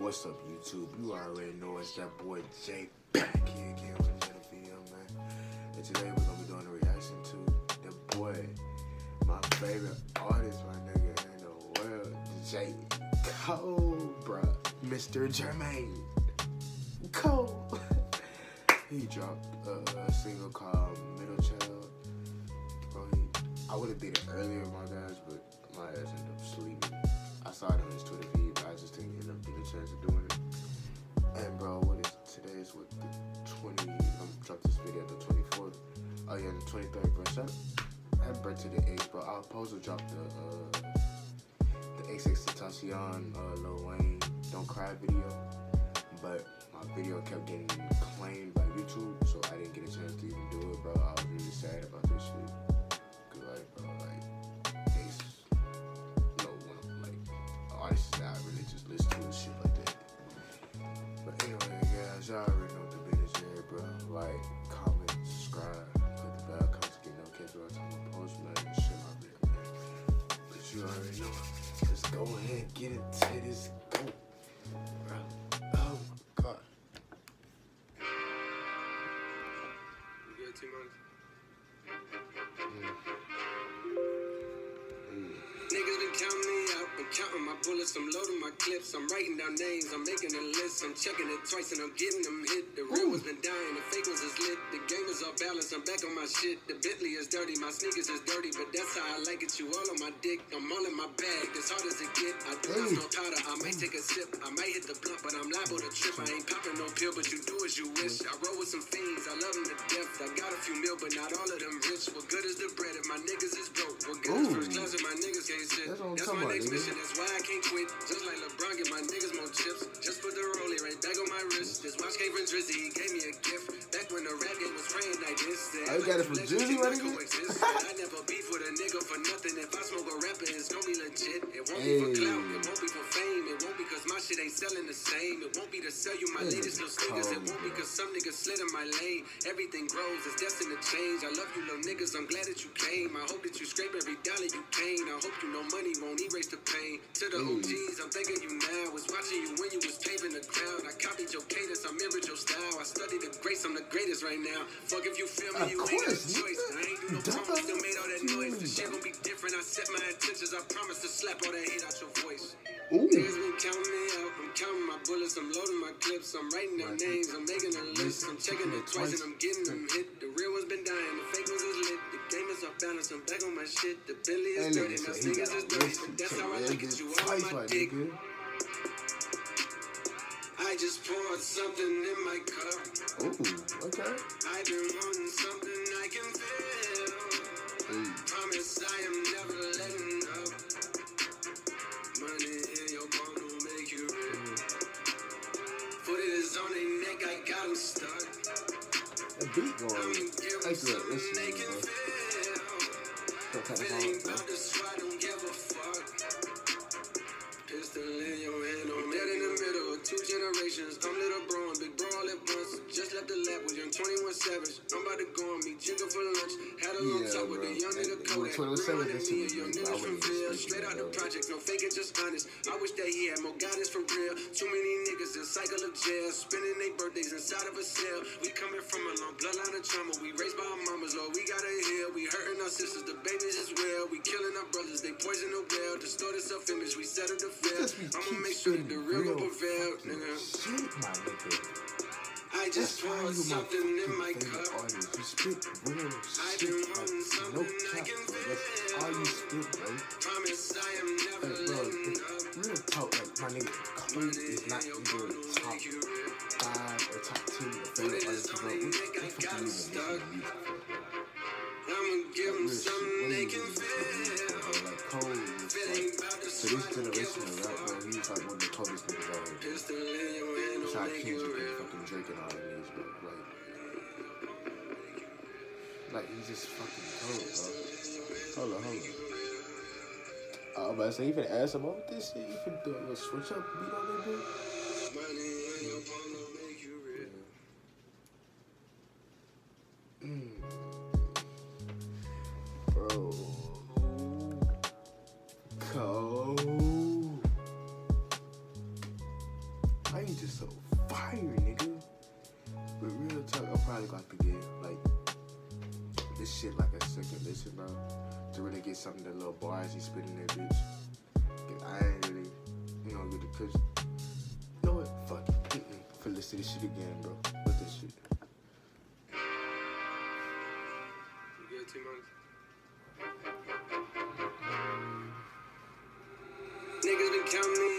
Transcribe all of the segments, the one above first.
What's up, YouTube? You already know it's that boy Jay back here again with another video, man. And today we're gonna be doing a reaction to the boy, my favorite artist, my nigga in the world, J. Cole, bruh. Mr. Jermaine Cole. he dropped a, a single called Middle Child. Bro, he, I would have did it earlier, my guys, but my ass ended up sleeping. I saw it on his Twitter feed, but I just didn't chance of doing it. And bro, what is today is what the 20 I'm dropped this video at the 24th. Oh yeah, the 23rd, bro. Shout happy birthday to the Ace, bro. I'll post to drop the uh the XXXTentacion uh Lil Wayne Don't Cry video. But my video kept getting claimed by YouTube, so I didn't get a chance to even do it, bro. I was really sad about this shit. Cause like bro, like Ace no one like artists that I really just listen to You good, T-Money? Niggas been counting I'm counting my bullets, I'm loading my clips, I'm writing down names, I'm making a list, I'm checking it twice and I'm getting them hit. The real ones been dying, the fake ones is lit, the game is all balanced, I'm back on my shit. The Bentley is dirty, my sneakers is dirty, but that's how I like it. You all on my dick, I'm all in my bag, as hard as it get. I do not know powder, I might take a sip, I might hit the blunt, but I'm liable to trip. I ain't popping no pill, but you do as you wish. I roll with some fiends, I love them to death. I got a few mil, but not all of them rich. What good is the bread if my niggas is broke? What good is Ooh. first class if my niggas can't sit? That's That's my next mission, that's why I can't quit. Just like LeBron, get my niggas more chips. Just put Drizzy, gave me a gift. Back when the rap game was praying like this. Oh, you got it from Drizzy, nigga? I never beef with a nigga for nothing. If I smoke a rapper, it's gonna be legit. It won't be for Hey. clout, it won't be for fame. It won't be cause my shit ain't selling the same. It won't be to sell you my This latest little sneakers. It won't be cause some niggas slid in my lane. Everything grows, it's destined to change. I love you, little niggas. I'm glad that you came. I hope that you scrape every dollar you gain. I hope you know money won't erase the pain. To the Mm. OGs, I'm thanking you now. Was watching you when you was paving the ground. I copied your cadence, I mirrored your style. I studied the grace, I'm the greatest right now. Fuck if you feel me, Of you ain't got a choice. I ain't do no promo, still made all that noise. The shit gon' be different. I set my intentions. I promise to slap all that hate out your voice. Ooh. Niggas been counting me out. I'm counting my bullets. I'm loading my clips. I'm writing down names. I'm making a list. I'm checking it twice and I'm getting them hit. The real ones been dying. The fake ones is lit. The game is off balance. I'm back on my shit. The Bentley is dirty. My got is dirty. But that's how I He like. You all twice, on my my dick. nigga. I just poured something in my cup. Ooh, okay. I've been wanting something I can feel. Hey. Promise I am never letting up. Money in your palm will make you real. Foot is on their neck, I got stuck. The beat going. I'ma give 'em That's good. something Listen, they can bro. Nigga That- Kodak. 21 Savage, Reminded that's me too of young much, bro. I niggas from wouldn't Straight that, out the projects, no just honest. I wish that he had more guidance for real. Too many niggas in cycle of jail. Spending their birthdays inside of a cell. We coming from a long bloodline of trauma. We raised by our mamas, Lord, we gotta heal. We hurting our sisters, the babies as well. We killing our brothers, they poison the well. Distorted self image, we settle the fail. I'ma make sure that the real prevail, nigga. Shit, my nigga. I just why poured you my something in my cup. artist. You spit real shit, been like, no cap. That's all you spit, bro. Promise I am never Like, bro, real talk, like, my nigga, Cole is not either top five or top ten of favorite artists, bro. What the fuck you even listen to music for. I'ma give them something they can feel. Like, Cole is like, ain't about the to this generation Kendrick and fucking Drake all them bro. Like, like he's just fucking cold, bro. Hold on, hold on. I was about to say, you finna add some more with this shit? You finna do a little switch up beat on that bitch? You real. Bro. I'm probably gonna have to get like this shit like a second listen, bro, to really get some of the little bars he spit in that bitch. I ain't really, you know, get the cause. You know what? Fuck it. For listen to this shit again, bro. What this shit? You good, T-Money? Niggas been counting me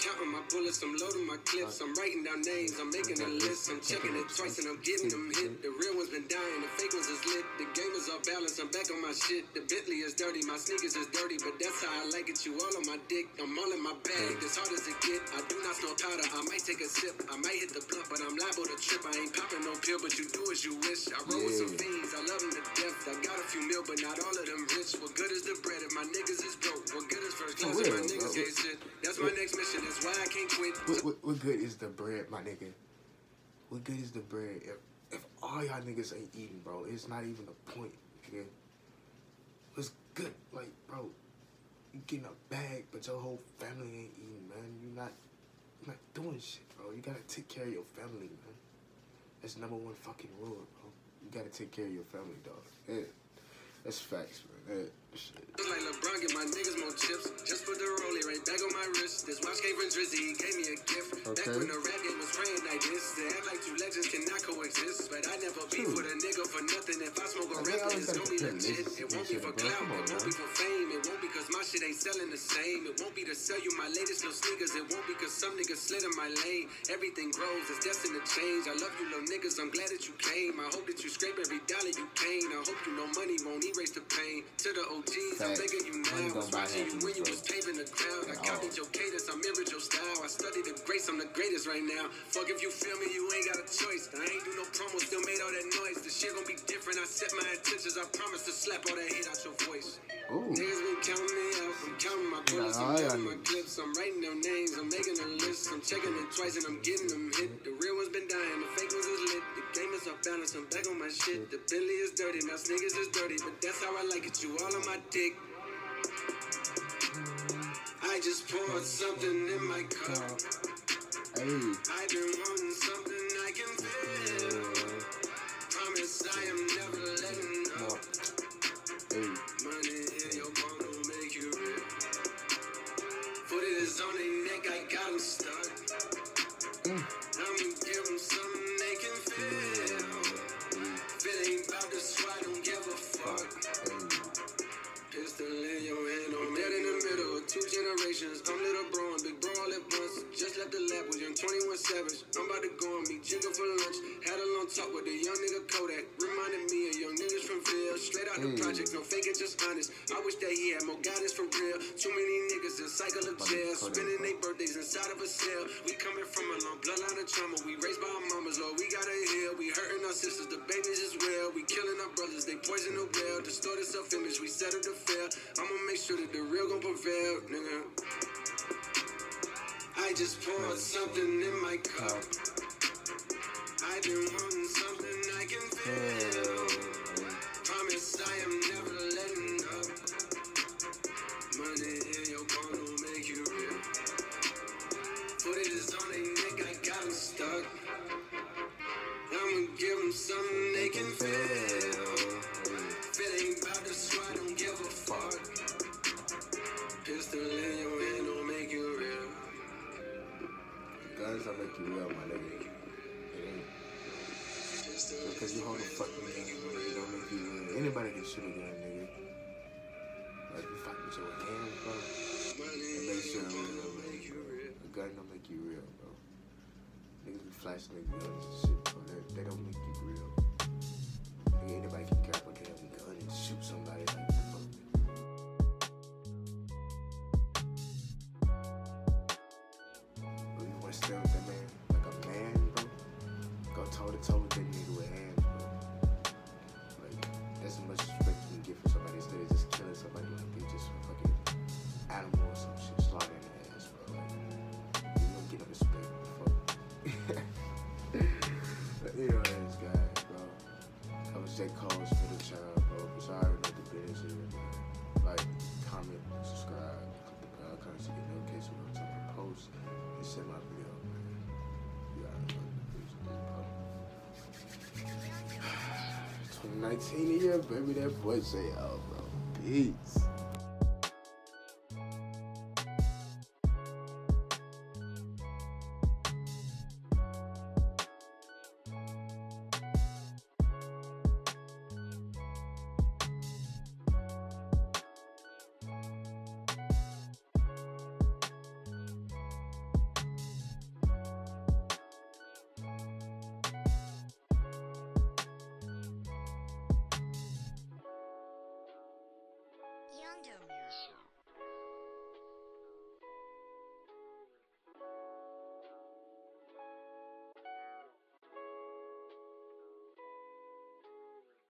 counting my bullets, I'm loading my clips, I'm writing down names, I'm making a list, I'm checking it twice and I'm getting them hit. The real ones been dying, the fake ones is lit, the game is off balance, I'm back on my shit. The Bentley is dirty, my sneakers is dirty, but that's how I like it. You all on my dick, I'm all in my bag, as hard as it get. I do not snort powder, I might take a sip, I might hit the blunt, but I'm liable to trip. I ain't popping no pill, but you do as you wish. I roll with some fiends, I love them to death. I got a few mil, but not all of them rich. What good is the bread if my niggas is broke? What good is first class if my niggas can't shit? That's my next mission, that's why I can't quit. What, what, what good is the bread, my nigga? What good is the bread if, if all y'all niggas ain't eating, bro? It's not even a point, nigga. What's good? Like, bro, you getting a bag, but your whole family ain't eating, man. You're not, you not doing shit, bro. You gotta take care of your family, man. That's number one fucking rule, bro. You gotta take care of your family, dog. Yeah, that's facts, man. Yeah, shit. Like LeBron, get my niggas more chips. This watch came from Drizzy, he gave me a gift. Back Okay. when the rap game was praying like this. They act like two legends cannot coexist. But I never True. with a nigga for nothing. If I smoke a rap, it's gonna be legit. It won't be for clout, it won't be for fame. It won't be cause my shit ain't selling the same. It won't be to sell you my latest little sneakers. It won't be cause some niggas slid in my lane. Everything grows, it's destined to change. I love you little niggas, I'm glad that you came. I hope that you scrape every dollar you gain. I hope you know money won't erase the pain. To the OGs, I'm begging you now. don't Was watching you when you was paving the ground. I copied your cadence, I mirrored your style. I studied the grace, I'm the greatest right now. Fuck if you feel me, you ain't got a choice. I ain't do no promo, still made all that noise. The shit gon' be different. I set my intentions. I promise to slap all that hate out your voice. Ooh. Niggas been counting me out. I'm counting my bullets. Nah, I'm I counting my clips. I'm writing down names. I'm making a list. I'm checking it twice and I'm getting them hit. The real ones been dying. The fake ones is lit. The game is off balance. I'm back on my shit. The Bentley is dirty. My sneakers is dirty. But that's how I like it. You all on my dick. I just poured something in my cup. Hey. I've been wanting something the projects, no faking, just honest. I wish that he had more guidance for real. Too many niggas in cycle of jail. Spending their birthdays inside of a cell. We coming from a long bloodline of trauma. We raised by our mamas, Lord, we gotta heal. We hurting our sisters, the babies as well. We killing our brothers, they poison the well. Distorted self image, we settle to fail. I'ma make sure that the real gon' prevail, nigga. I just poured something in my cup. I've been wanting something I can feel. Because I am never letting money you hold a fucking gun, my nigga, don't you. Anybody can shoot a gun, nigga. Like, you fight with your hands, bro. It makes you real. A gun don't make you real, bro. Niggas be flashing their guns and shit, bro. They, they don't make you real. Nigga, anybody can grab a damn gun and shoot somebody like take calls for the child, bro. But y'all the business here. Like, comment, subscribe, uh, click the bell icon to get notifications when I'm talking posts and send my video. Yeah, 2019 year, baby, that voice say, oh, bro, peace.